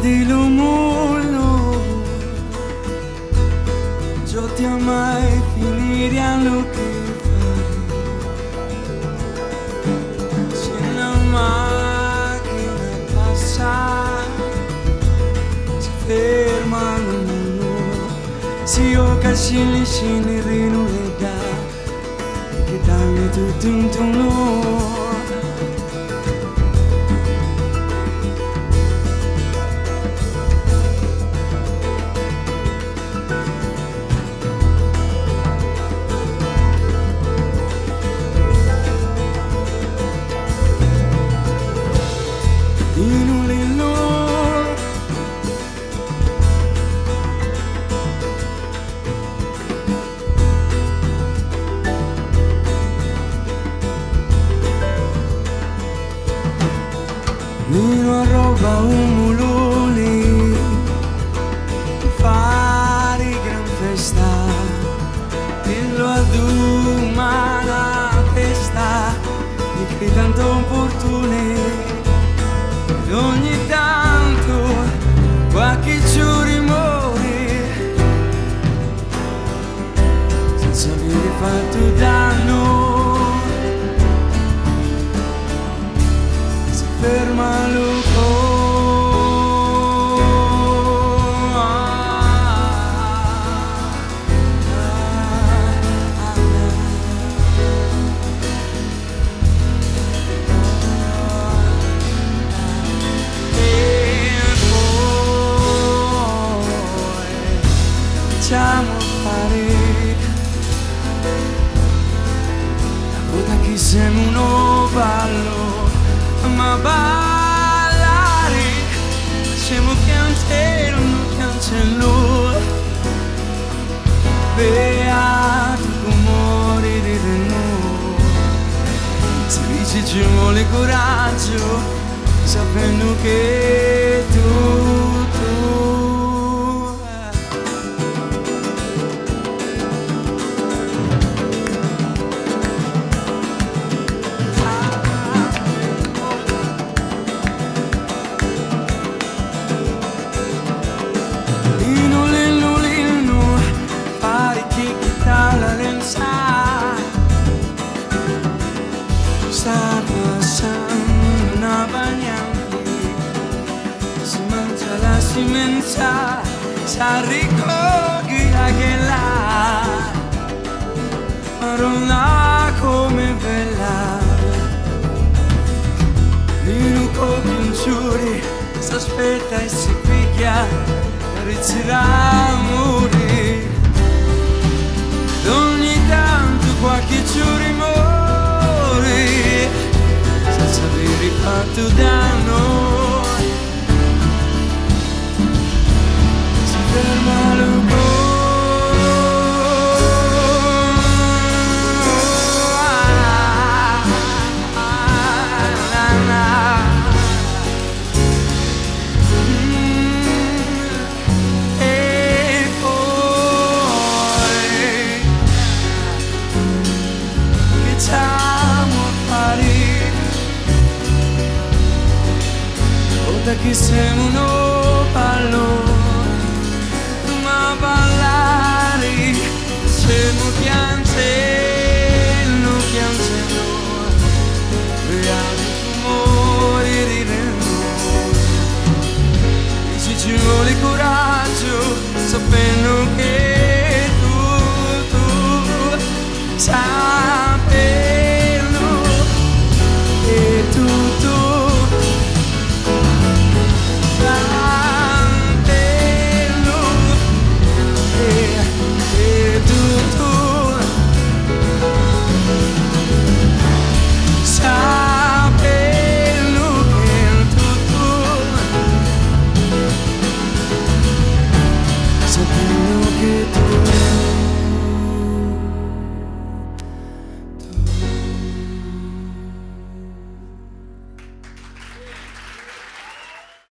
di te amai finiria lo che fai Se una macchina passa Si ferma l'uno Si io cascini scini rinu le dà E che dammi tutto un tono Nino arroba humo si ferma lupo poi facciamo fare la coda che siamo uno ballo ma ballare. Siamo piangere non cancello beato rumore di noi se dice ci vuole coraggio sapendo che tu Sta passando una bagnante Si mangia la simenza Sa ricogli che là. Maronna come bella. Lino con giuri S'aspetta e si picchia Rizzerà to ora che uno pallone ma ballare siamo piangere